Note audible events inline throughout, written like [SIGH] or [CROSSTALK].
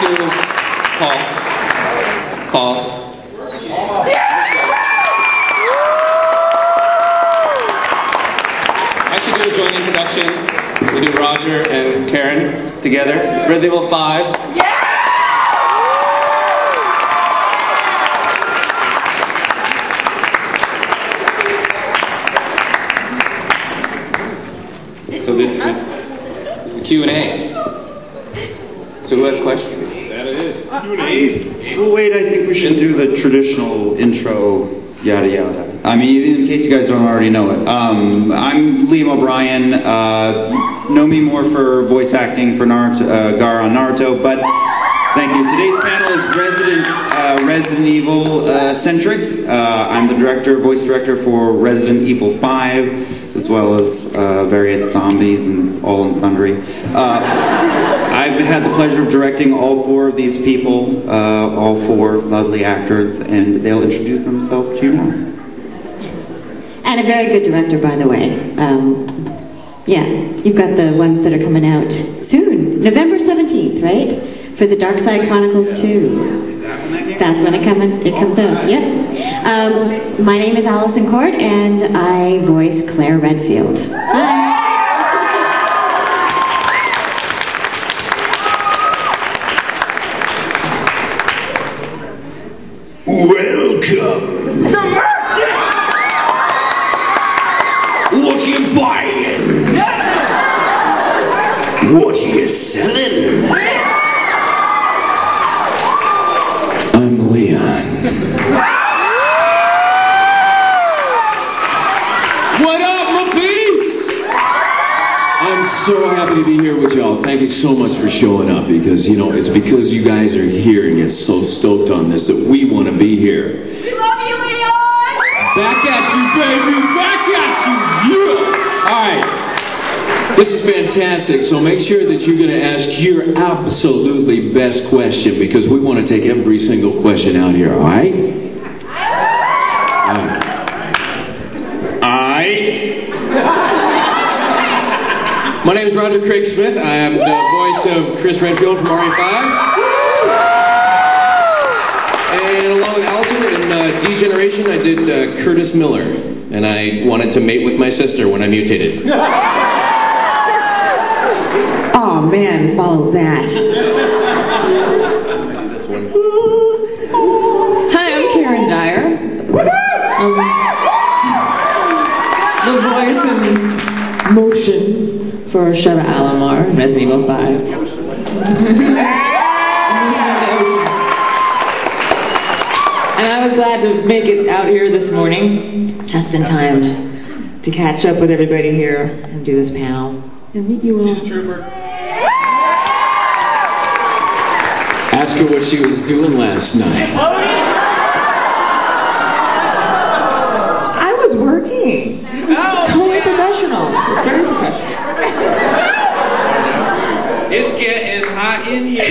do Paul. Paul. I should do a joint introduction. We do Roger and Karen together. Resident Evil 5. So this is, this is the Q&A. So who has questions? That it is. Q&A. Well, wait, I think we should do the traditional intro, yada yada. I mean, in case you guys don't already know it. Um, I'm Liam O'Brien. Uh, know me more for voice acting for Naruto, uh, Gaara on Naruto, but thank you. Today's panel is Resident, uh, Resident Evil uh, centric. Uh, I'm the director, voice director for Resident Evil 5, as well as uh, various zombies and all in thundery. I've had the pleasure of directing all four of these people, uh, all four lovely actors, and they'll introduce themselves to you now. And a very good director, by the way. Um, yeah, you've got the ones that are coming out soon, November 17th, right? For the Darkside Chronicles 2. That's when it, coming, it comes out, yep. Um, my name is Alyson Court, and I voice Claire Redfield. Hi. Welcome. The merchant. What you buying? What you selling? I'm Leon. What up, my peeps? I'm so happy to be here with y'all. Thank you so much for showing up because, you know, it's because you guys are here and get so stoked on this that we want to be here. We love you, Leon! Back at you, baby! Back at you! Yeah! Alright. This is fantastic, so make sure that you're going to ask your absolutely best question because we want to take every single question out here, alright? Alright. Alright. My name is Roger Craig Smith. I am the voice of Chris Redfield from RE5. And along with Alyson in uh, Degeneration, I did uh, Curtis Miller. And I wanted to mate with my sister when I mutated. [LAUGHS] motion for Sheva Alomar in Resident Evil 5. And I was glad to make it out here this morning, just in time to catch up with everybody here and do this panel and meet you all. She's a trooper. Ask her what she was doing last night. Oh, I was working. It was totally professional. It was very professional. It's getting hot in here.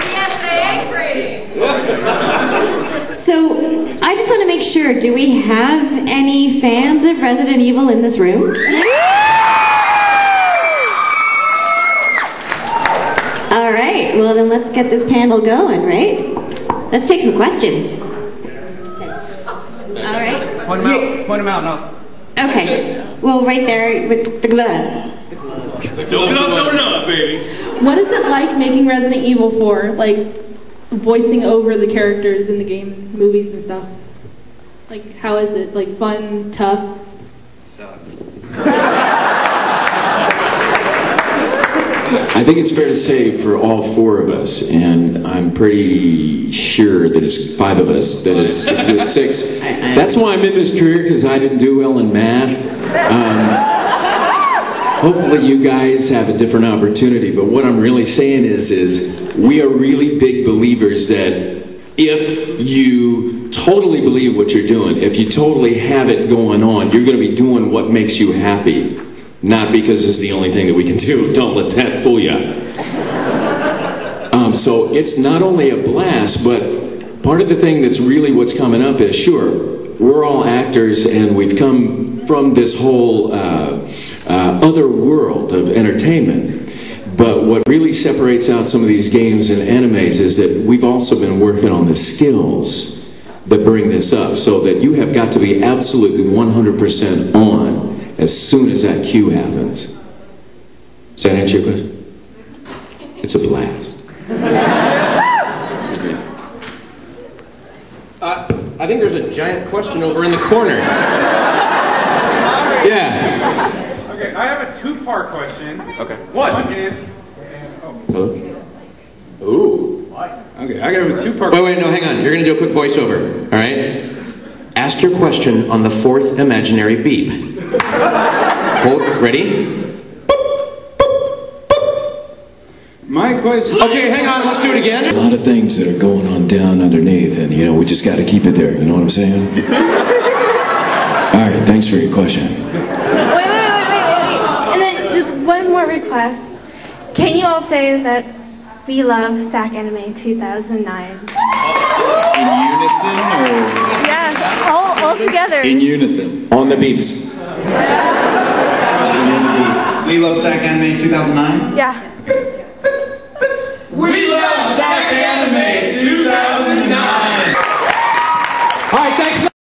PSA rating. So, I just want to make sure do we have any fans of Resident Evil in this room? All right, well, then let's get this panel going, right? Let's take some questions. All right. Point him out. Point him out. No. Okay. Well, right there with the glove. No, no, no, no, baby. What is it like making Resident Evil 4? Like voicing over the characters in the game, movies and stuff? Like how is it? Like fun, tough? Sucks. I think it's fair to say for all four of us, and I'm pretty sure that it's five of us, that it's, it's six. That's why I'm in this career, because I didn't do well in math. Um, hopefully you guys have a different opportunity, but what I'm really saying is, is we are really big believers that if you totally believe what you're doing, if you totally have it going on, you're going to be doing what makes you happy. Not because it's the only thing that we can do. [LAUGHS] Don't let that fool you. Um, so it's not only a blast, but part of the thing that's really what's coming up is sure, we're all actors and we've come from this whole uh, uh, other world of entertainment. But what really separates out some of these games and animes is that we've also been working on the skills that bring this up so that you have got to be absolutely 100% on as soon as that cue happens. Does that answer your question? It's a blast. [LAUGHS] Uh, I think there's a giant question over in the corner. [LAUGHS] Yeah. Okay, I have a two-part question. Okay. One is, Hello? Ooh. Okay, I got a two-part. Wait, wait, no, hang on. You're going to do a quick voiceover, all right? Ask your question on the fourth imaginary beep. Hold, ready? Boop, boop, boop. My question. Okay, hang on, let's do it again. A lot of things that are going on down underneath, and you know, we just got to keep it there. You know what I'm saying? All right, thanks for your question. Wait, wait, wait, wait, wait, wait. And then just one more request. Can you all say that we love SAC Anime 2009? In unison or? Yes, all, all together. in unison? On the beeps. We love Sac Anime 2009. Yeah. We love Sac Anime 2009. All right, thanks.